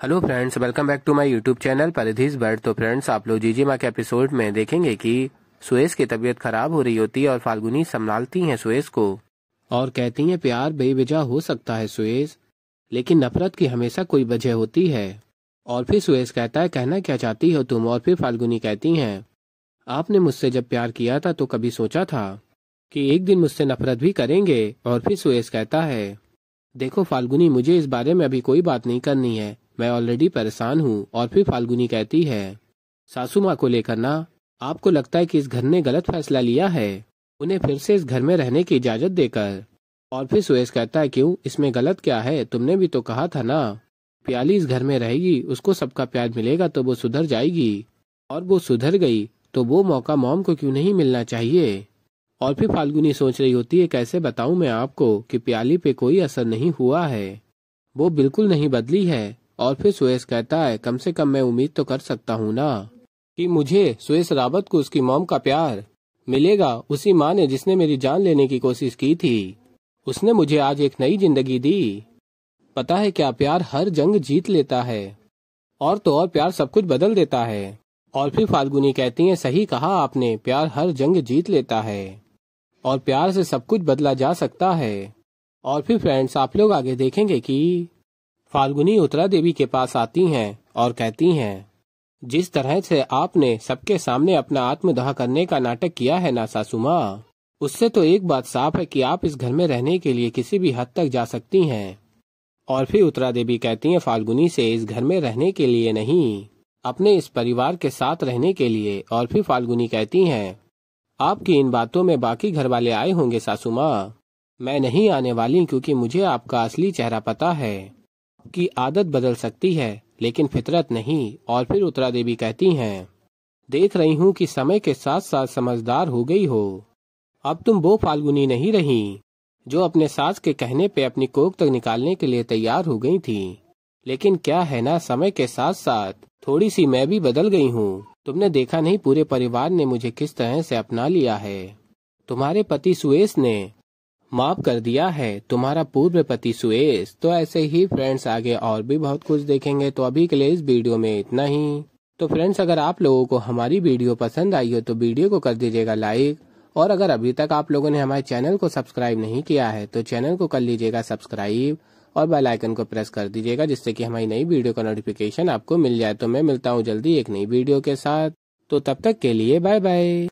Hello friends welcome back to my YouTube channel परिधीज bird तो friends आप लोग जीजी माँ के एपिसोड में देखेंगे कि सुएस की तबीयत खराब हो रही होती है और फाल्गुनी संभालती हैं सुएस को। और कहती हैं, प्यार बेवजह हो सकता है सुएस लेकिन नफरत की हमेशा कोई वजह होती है। और फिर सुएस कहता है, कहना क्या चाहती हो तुम? और फिर फाल्गुनी कहती हैं, आपने मुझसे जब प्यार किया था तो कभी सोचा था कि एक दिन मुझसे नफरत भी करेंगे? और फिर सुएस कहता है, देखो फाल्गुनी, मुझे इस बारे में अभी कोई बात नहीं करनी है। मैं ऑलरेडी परेशान हूँ और फिर फाल्गुनी कहती है, सासू माँ को लेकर ना, आपको लगता है कि इस घर ने गलत फैसला लिया है? उन्हें फिर से इस घर में रहने की इजाज़त देकर। और फिर सुरेश कहता है, क्यों? इसमें गलत क्या है? तुमने भी तो कहा था ना, प्याली इस घर में रहेगी, उसको सबका प्यार मिलेगा तो वो सुधर जाएगी। और वो सुधर गई तो वो मौका मॉम को क्यों नहीं मिलना चाहिए? और फिर फाल्गुनी सोच रही होती है, कैसे बताऊँ मैं आपको कि प्याली पे कोई असर नहीं हुआ है? वो बिल्कुल नहीं बदली है। और फिर सुयस कहता है, कम से कम मैं उम्मीद तो कर सकता हूँ ना कि मुझे सुयस रावत को उसकी मोम का प्यार मिलेगा। उसी माँ ने जिसने मेरी जान लेने की कोशिश की थी, उसने मुझे आज एक नई ज़िंदगी दी। पता है क्या प्यार हर जंग जीत लेता है, और तो और प्यार सब कुछ बदल देता है। और फिर फाल्गुनी कहती है, सही कहा आपने, प्यार हर जंग जीत लेता है, और प्यार से सब कुछ बदला जा सकता है। और फिर फ्रेंड्स, आप लोग आगे देखेंगे कि फाल्गुनी उत्तरा देवी के पास आती हैं और कहती हैं, जिस तरह से आपने सबके सामने अपना आत्मदाह करने का नाटक किया है ना सासू माँ उससे तो एक बात साफ़ है कि आप इस घर में रहने के लिए किसी भी हद तक जा सकती हैं। और फिर उत्तरा देवी कहती हैं, फाल्गुनी से इस घर में रहने के लिए नहीं, अपने इस परिवार के साथ रहने के लिए। और फिर फाल्गुनी कहती हैं, आपकी इन बातों में बाकी घर वाले आए होंगे सासू माँ मैं नहीं आने वाली क्योंकि मुझे आपका असली चेहरा पता है। की आदत बदल सकती है, लेकिन फितरत नहीं, और फिर उत्तरा देवी कहती हैं, देख रही हूँ कि समय के साथ साथ समझदार हो गई हो। अब तुम वो फाल्गुनी नहीं रही, जो अपने सास के कहने पे अपनी कोक तक निकालने के लिए तैयार हो गई थी। लेकिन क्या है ना, समय के साथ साथ थोड़ी सी मैं भी बदल गई हूँ। तुमने देखा नहीं पूरे परिवार ने मुझे किस तरह से अपना लिया है? तुम्हारे पति सुएस ने माफ़ कर दिया है तुम्हारा पूर्व पति सुएश तो ऐसे ही फ्रेंड्स आगे और भी बहुत कुछ देखेंगे तो अभी के लिए इस वीडियो में इतना ही। तो फ्रेंड्स अगर आप लोगों को हमारी वीडियो पसंद आई हो तो वीडियो को कर दीजिएगा लाइक और अगर अभी तक आप लोगों ने हमारे चैनल को सब्सक्राइब नहीं किया है तो चैनल को कर लीजिएगा सब्सक्राइब और बेल आइकन को प्रेस कर दीजिएगा, जिससे कि हमारी नई वीडियो का नोटिफिकेशन आपको मिल जाए। तो मैं मिलता हूँ जल्दी एक नई वीडियो के साथ। तो तब तक के लिए बाय बाय